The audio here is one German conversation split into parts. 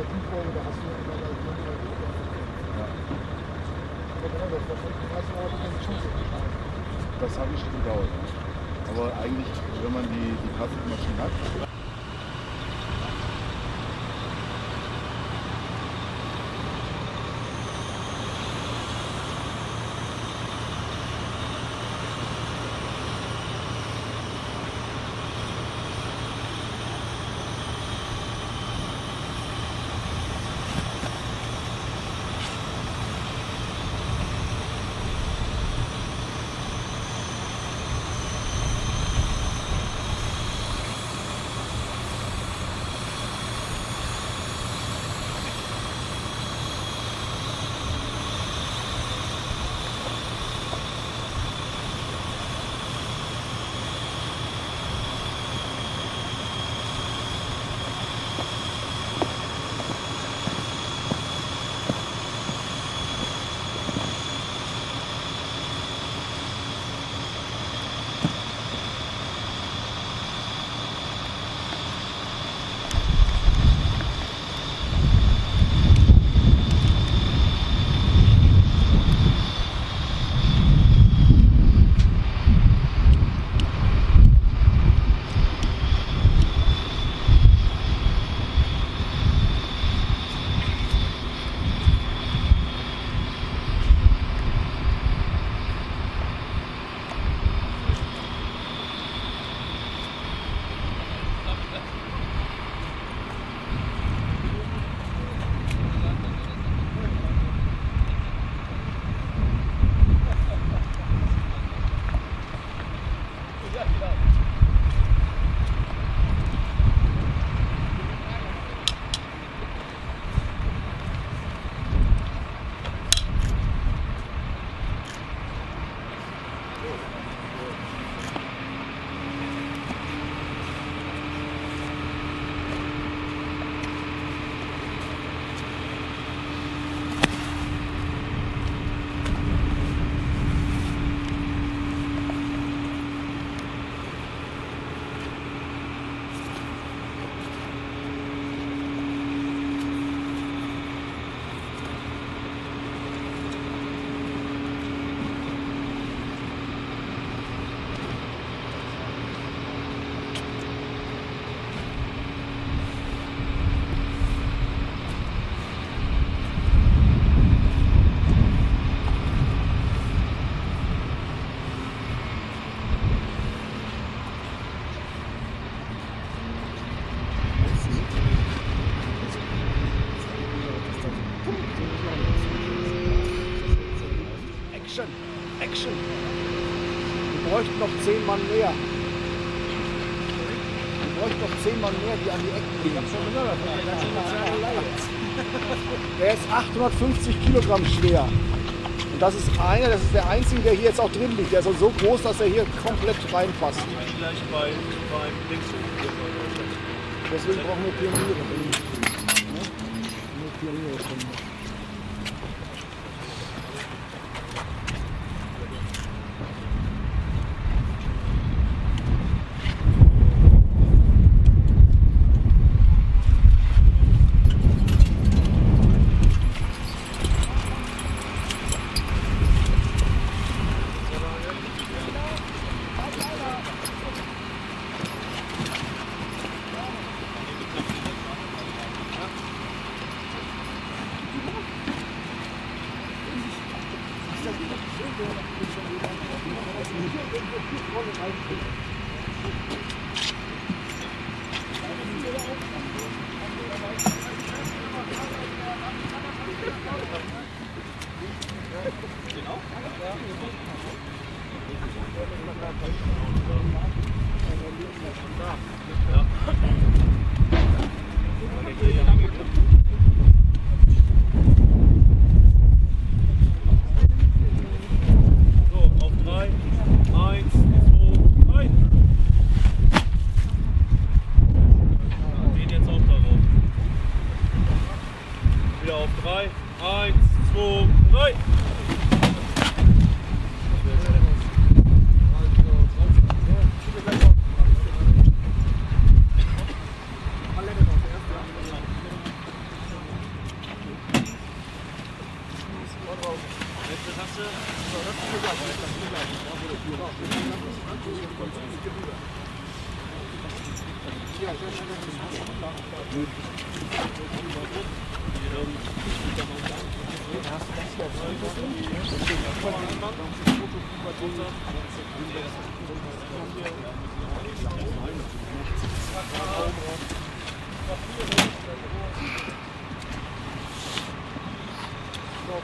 das schon. Das hat nicht gedauert. Aber eigentlich, wenn man die, die Kaffeemaschine hat, Action. Wir bräuchten noch zehn Mann mehr. Wir bräuchten noch zehn Mann mehr, die an die Ecken gehen. Der ist 850 Kilogramm schwer. Und das ist einer, das ist der einzige, der hier jetzt auch drin liegt. Der ist also so groß, dass er hier komplett reinpasst. Deswegen brauchen wir Pioniere. drei. Eins, zwei, drei. Ja, ich habe schon gesagt, ich habe schon gesagt.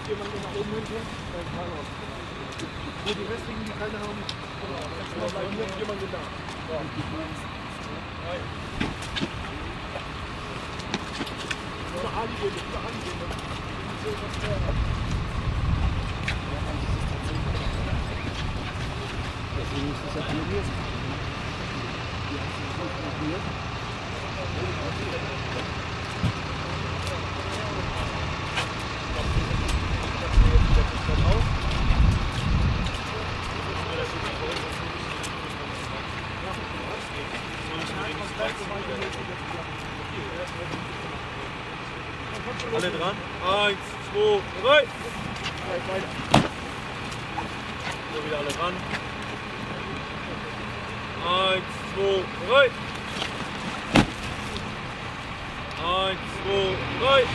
Jemanden nach oben hinten? Nein, die restlichen, die keine haben, oder bei mir jemanden da. Ja. Deswegen ist das ja nummeriert. Die hast du nicht nummeriert. 2, 3. So, wieder alle ran. 1, 2, 3. 1, 2, 3.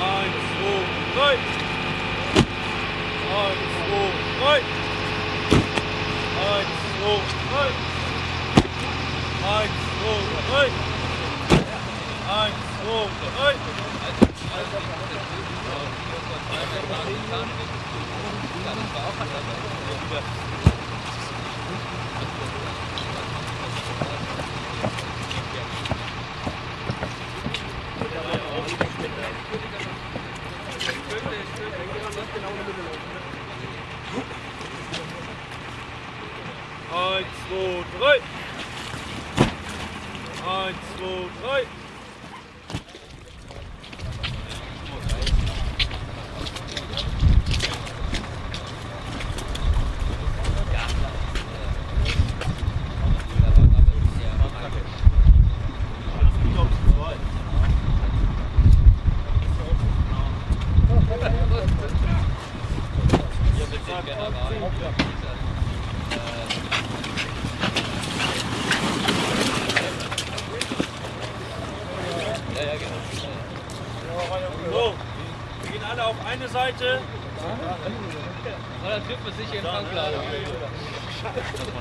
1, 2, 3. 1, 2, 3. 1, 2, 3. 1, 2, 3. 1, 2, 3. Thank you. Scheiße.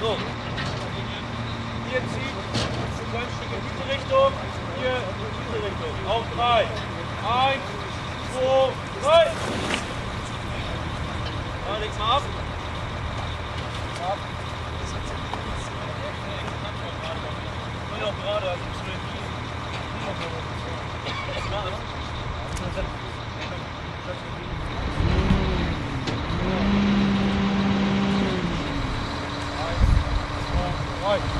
So. Hier zieht ein kleines Stück in diese Richtung, hier in diese Richtung. Auf drei. Eins, zwei, drei. Ja, leg mal. Ab. Oi.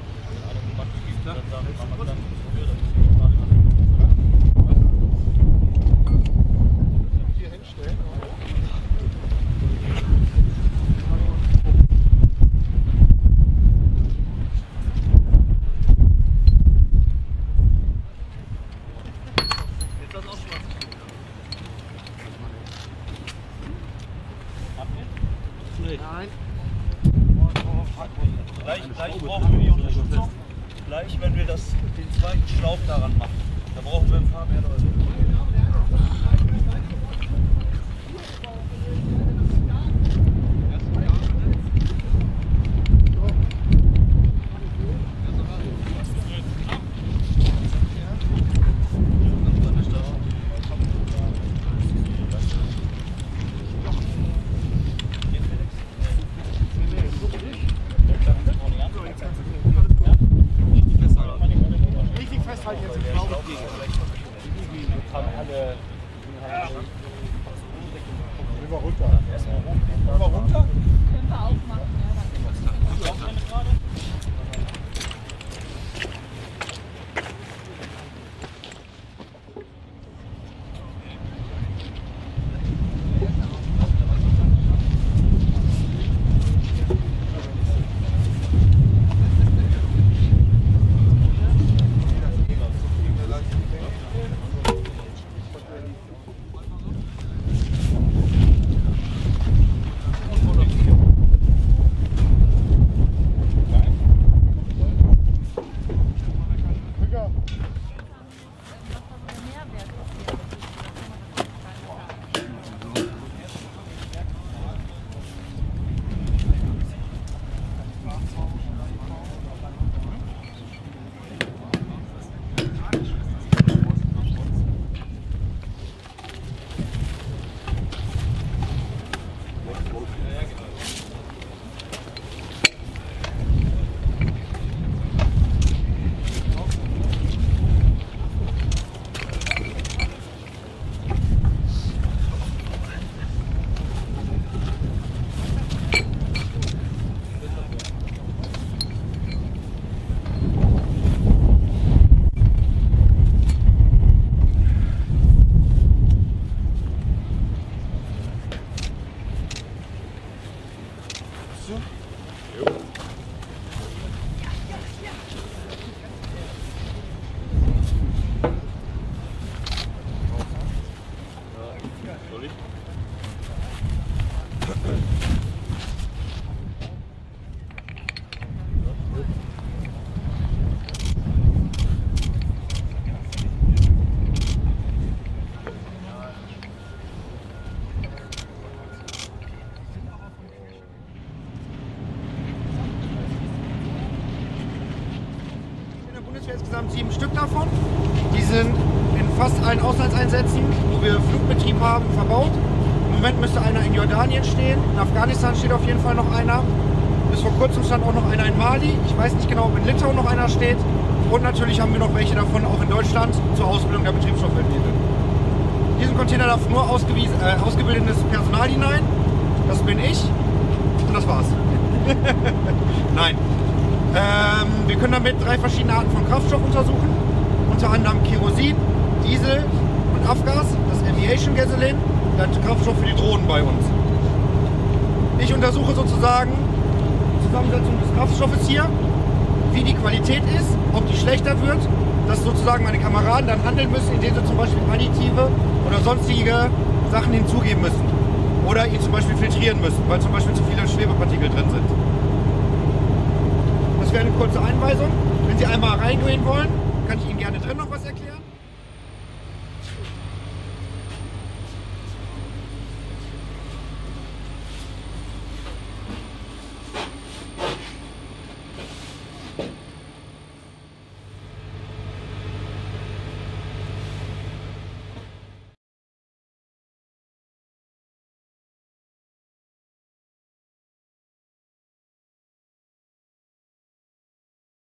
Arada bak, yüzler daha hep anlatan. Wir das, den zweiten Schlauch daran machen. Da brauchen wir ein paar im Schlauch. Rüber runter. Rüber runter. Können wir auch machen, ja. Brasil. Davon. Die sind in fast allen Auslandseinsätzen, wo wir Flugbetrieb haben, verbaut. Im Moment müsste einer in Jordanien stehen. In Afghanistan steht auf jeden Fall noch einer. Bis vor kurzem stand auch noch einer in Mali. Ich weiß nicht genau, ob in Litauen noch einer steht. Und natürlich haben wir noch welche davon auch in Deutschland zur Ausbildung der Betriebsstofffeldwebel. Diesen Container darf nur äh, ausgebildetes Personal hinein. Das bin ich. Und das war's. Nein. Ähm, wir können damit drei verschiedene Arten von Kraftstoff untersuchen. Unter anderem Kerosin, Diesel und Afgas, das Aviation Gasoline, der Kraftstoff für die Drohnen bei uns. Ich untersuche sozusagen die Zusammensetzung des Kraftstoffes hier, wie die Qualität ist, ob die schlechter wird, dass sozusagen meine Kameraden dann handeln müssen, indem sie zum Beispiel Additive oder sonstige Sachen hinzugeben müssen. Oder ihn zum Beispiel filtrieren müssen, weil zum Beispiel zu viele Schwebepartikel drin sind. Wäre eine kurze Einweisung. Wenn Sie einmal reingehen wollen, kann ich Ihnen gerne drin noch was erklären.